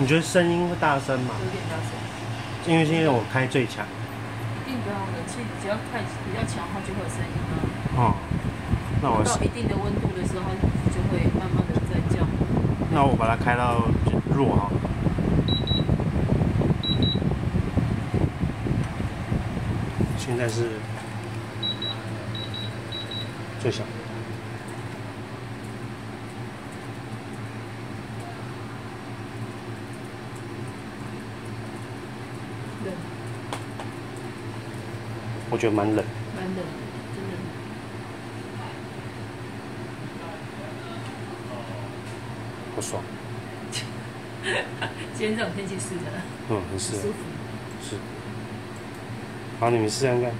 你觉得声音会大声吗？有点大声。因为现在我开最强。一定不要冷气，只要开比较强，它就会有声音啊。哦，那我到一定的温度的时候，就会慢慢的在降。那我把它开到弱哈。现在是最小。冷，我觉得蛮冷。蛮冷的，真的。不爽。今天这种天气是的，嗯，很适合。舒服。是。好，你们试看看。